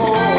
before.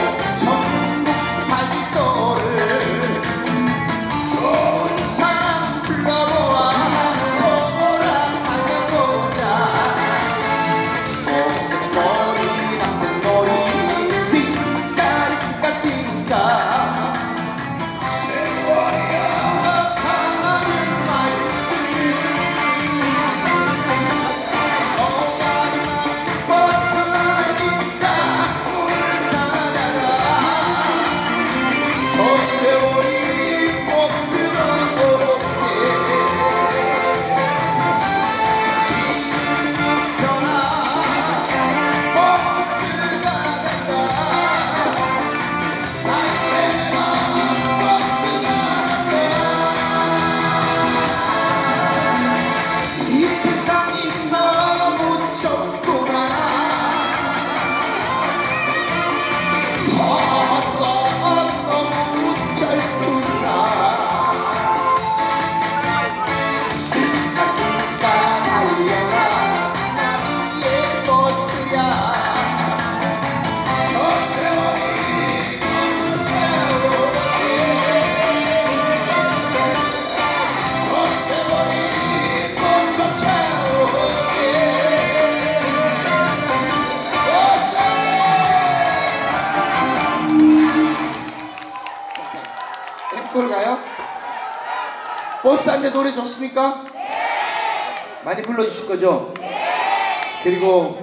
보컬가요? 버스 안내 노래 좋습니까? 많이 불러주실 거죠? 그리고